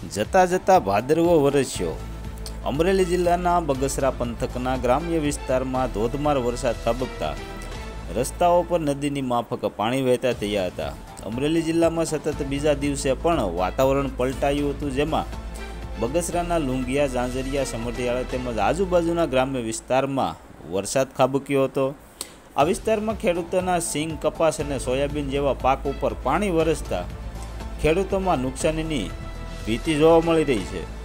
જતા જતા ભાદરવો વરસ્યો. અમરેલી જિલ્લાના બગસરા પંથકના ગ્રામ્ય વિસ્તારમાં ધોધમાર વરસાદ ખાબકતા રસ્તાઓ પર નદીની માફક પાણી વહેતા થયા હતા. અમરેલી જિલ્લામાં સતત બીજા દિવસે પણ વાતાવરણ પલટાયું હતું, જેમાં બગસરાના લુંગિયા, ઝાંઝરિયા, સમઢિયાળા તેમજ આજુબાજુના ગ્રામ્ય વિસ્તારમાં વરસાદ ખાબક્યો હતો. આ વિસ્તારમાં ખેડૂતોના સિંગ, કપાસ અને સોયાબીન જેવા પાક ઉપર પાણી વરસતા ખેડૂતોમાં નુકસાનીની ભીતિ જોવા મળી રહી છે.